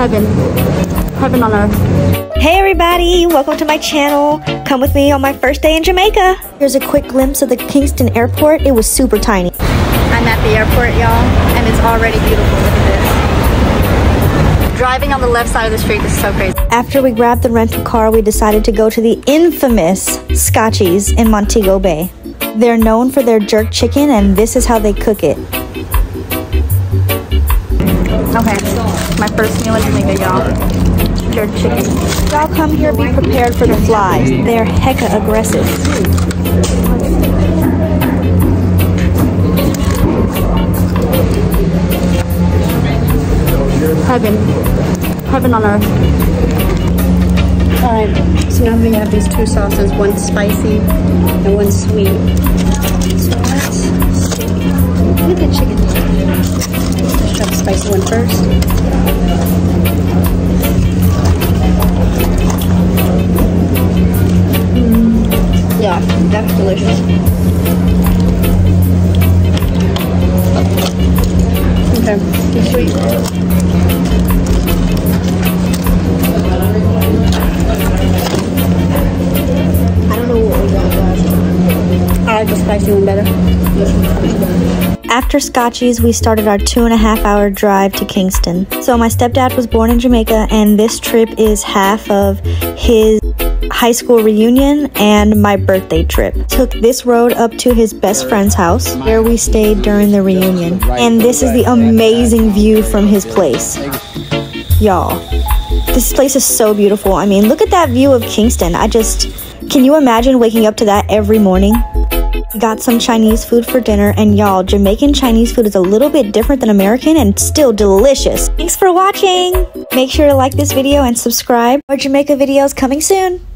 heaven Heaven on earth. Hey everybody, welcome to my channel. Come with me on my first day in Jamaica. Here's a quick glimpse of the Kingston airport. It was super tiny. I'm at the airport, y'all, and it's already beautiful. Look at this. Driving on the left side of the street is so crazy. After we grabbed the rental car, we decided to go to the infamous Scotchie's in Montego Bay. They're known for their jerk chicken, and this is how they cook it. Okay, my first meal in Jamaica, y'all. Jerk chicken. Y'all come here, be prepared for the flies. They're hecka aggressive. Heaven. Heaven on earth. Alright, so now we have these two sauces, one spicy and one sweet. Spicy one first. Mm, yeah, that's delicious. Okay, the sweet. I don't know what we got. I like the spicy one better. After Scotchie's, we started our two and a half hour drive to Kingston. So, my stepdad was born in Jamaica, and this trip is half of his high school reunion and my birthday trip. Took this road up to his best friend's house, where we stayed during the reunion. And this is the amazing view from his place. Y'all, this place is so beautiful. I mean, look at that view of Kingston. I just, can you imagine waking up to that every morning? Got some Chinese food for dinner, and y'all, Jamaican Chinese food is a little bit different than American and still delicious. Thanks for watching! Make sure to like this video and subscribe. More Jamaica videos coming soon!